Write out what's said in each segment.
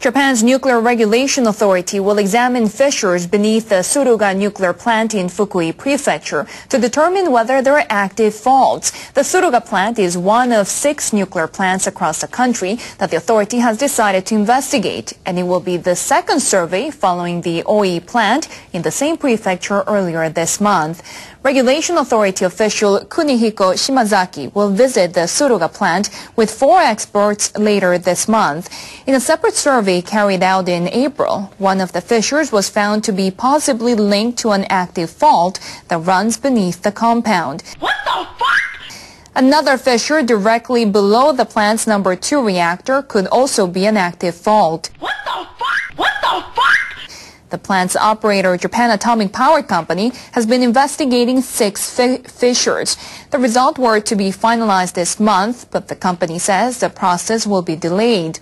Japan's Nuclear Regulation Authority will examine fissures beneath the Tsuruga nuclear plant in Fukui Prefecture to determine whether there are active faults. The Tsuruga plant is one of six nuclear plants across the country that the authority has decided to investigate, and it will be the second survey following the Oi plant in the same prefecture earlier this month. Regulation Authority official Kunihiko Shimazaki will visit the Tsuruga plant with four experts later this month. In a separate survey carried out in April, one of the fissures was found to be possibly linked to an active fault that runs beneath the compound. What the fuck? Another fissure directly below the plant's number two reactor could also be an active fault. What the fuck? What the fuck? The plant's operator, Japan Atomic Power Company, has been investigating six fi fissures. The results were to be finalized this month, but the company says the process will be delayed.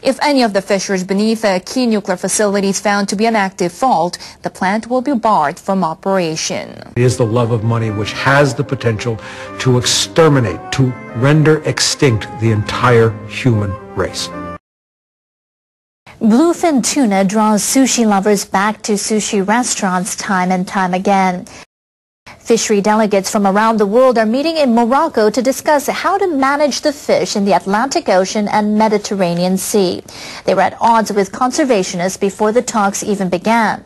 If any of the fissures beneath a key nuclear facility is found to be an active fault, the plant will be barred from operation. It is the love of money which has the potential to exterminate, to render extinct the entire human race. Bluefin tuna draws sushi lovers back to sushi restaurants time and time again. Fishery delegates from around the world are meeting in Morocco to discuss how to manage the fish in the Atlantic Ocean and Mediterranean Sea. They were at odds with conservationists before the talks even began.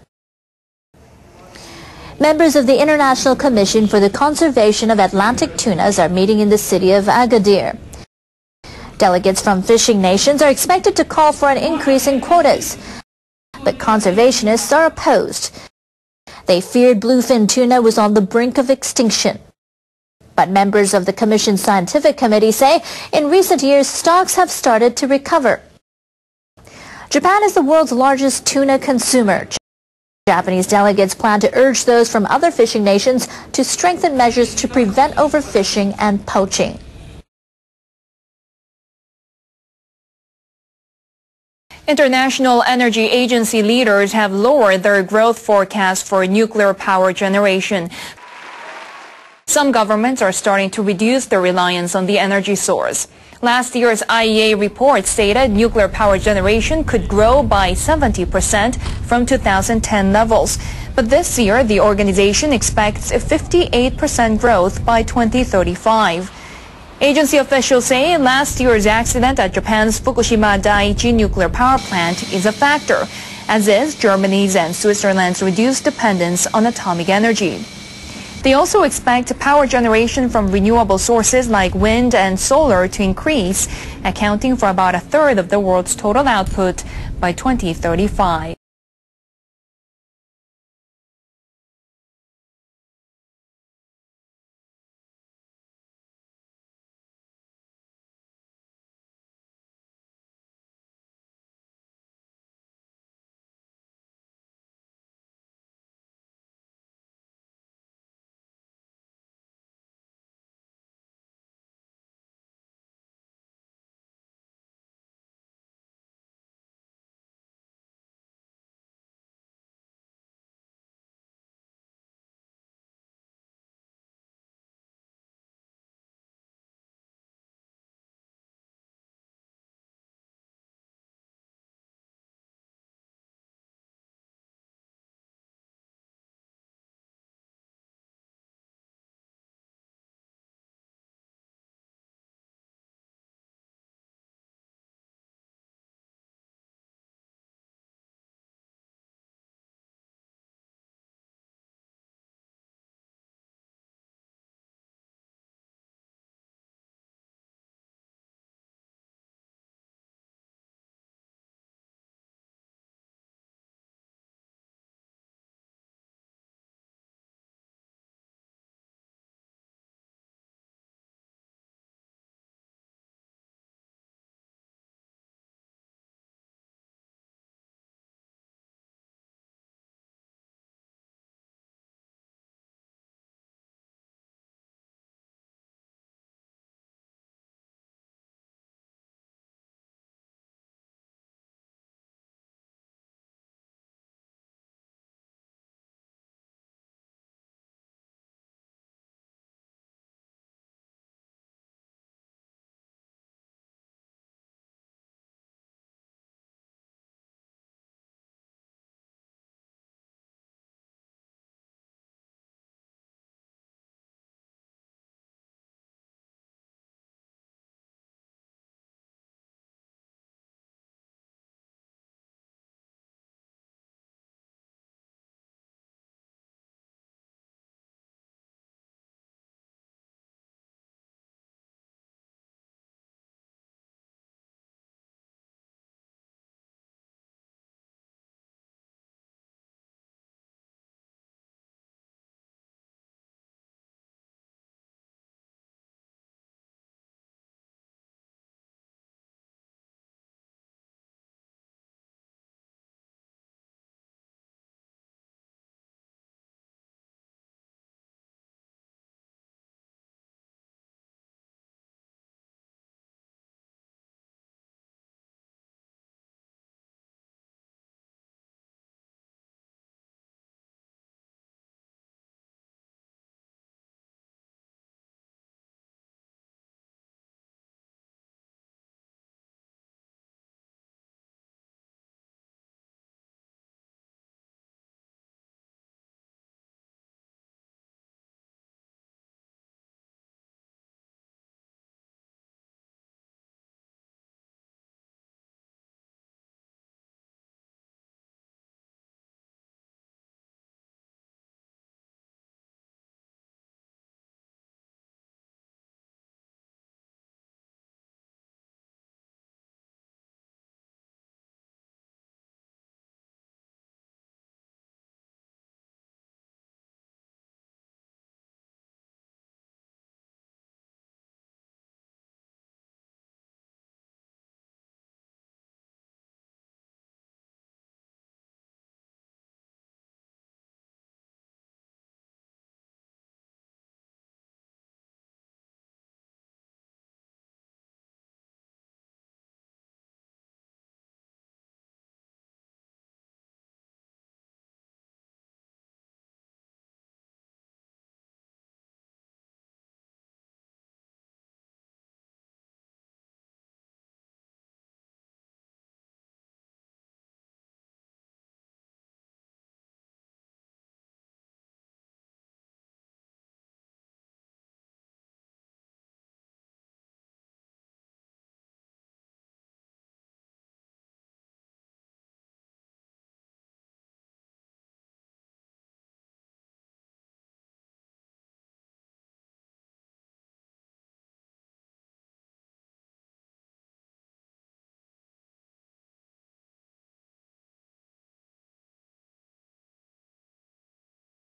Members of the International Commission for the Conservation of Atlantic Tunas are meeting in the city of Agadir. Delegates from fishing nations are expected to call for an increase in quotas. But conservationists are opposed. They feared bluefin tuna was on the brink of extinction. But members of the Commission's scientific committee say in recent years stocks have started to recover. Japan is the world's largest tuna consumer. Japanese delegates plan to urge those from other fishing nations to strengthen measures to prevent overfishing and poaching. International Energy Agency leaders have lowered their growth forecast for nuclear power generation. Some governments are starting to reduce their reliance on the energy source. Last year's IEA report stated nuclear power generation could grow by 70% from 2010 levels. But this year, the organization expects a 58% growth by 2035. Agency officials say last year's accident at Japan's Fukushima Daiichi nuclear power plant is a factor, as is Germany's and Switzerland's reduced dependence on atomic energy. They also expect power generation from renewable sources like wind and solar to increase, accounting for about a third of the world's total output by 2035.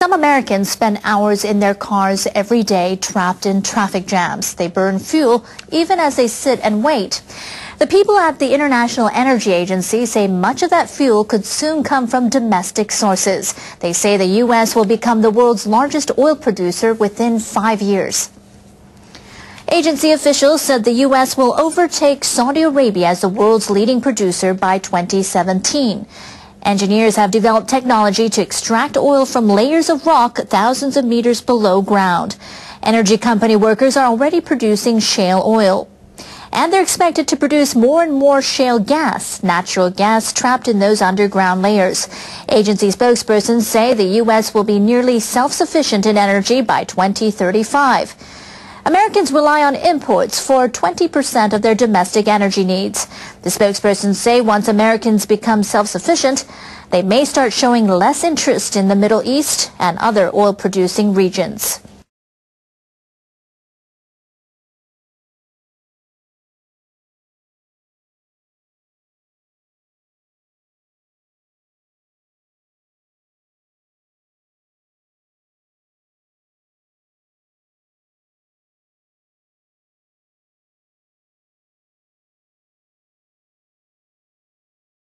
Some Americans spend hours in their cars every day trapped in traffic jams. They burn fuel even as they sit and wait. The people at the International Energy Agency say much of that fuel could soon come from domestic sources. They say the U.S. will become the world's largest oil producer within five years. Agency officials said the U.S. will overtake Saudi Arabia as the world's leading producer by 2017. Engineers have developed technology to extract oil from layers of rock thousands of meters below ground. Energy company workers are already producing shale oil. And they're expected to produce more and more shale gas, natural gas trapped in those underground layers. Agency spokespersons say the U.S. will be nearly self-sufficient in energy by 2035. Americans rely on imports for 20% of their domestic energy needs. The spokespersons say once Americans become self-sufficient, they may start showing less interest in the Middle East and other oil-producing regions.